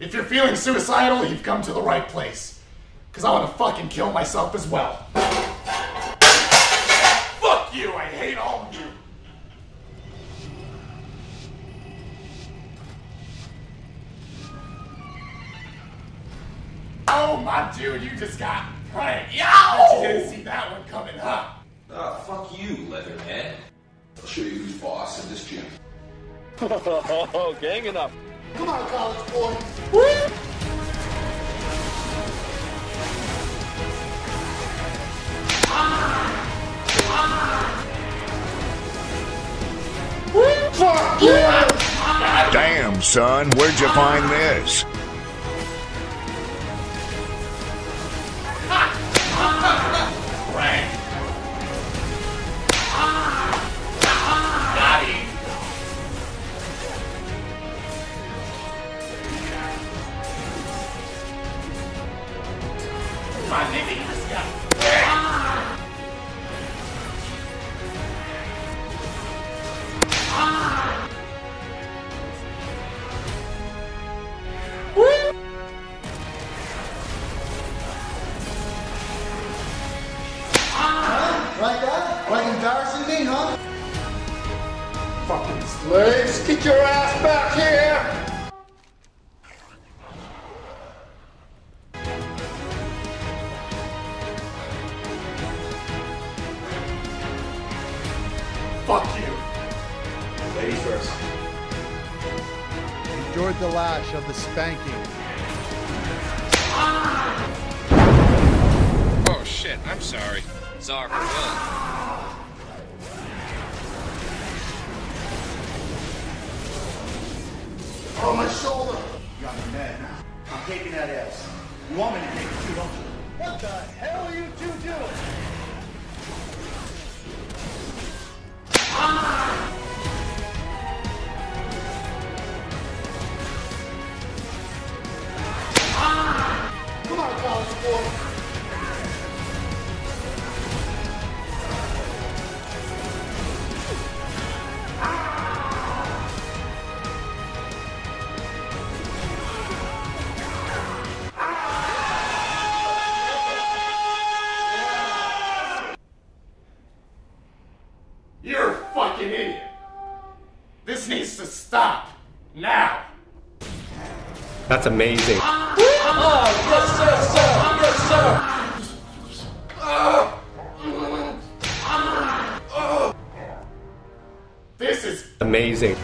If you're feeling suicidal, you've come to the right place. Cause I wanna fucking kill myself as well. Fuck you, I hate all of you. Oh my dude, you just got pranked. Yo! Bet you didn't see that one coming, huh? Ah, fuck you, Leatherhead. I'll show you who's boss in this gym. Oh, ganging up. Come on, college boy. You! Damn, son, where'd you find this? Embarrassing me, huh? Fucking slaves, get your ass back here! Fuck you. Ladies first. Endured the lash of the spanking. Oh shit, I'm sorry. Czar for what? I'm taking that ass. You want me to take it too, don't you? What the hell are you two doing? Ah! Ah! Come on, college boy. Fucking idiot. This needs to stop. Now. That's amazing. This is Amazing.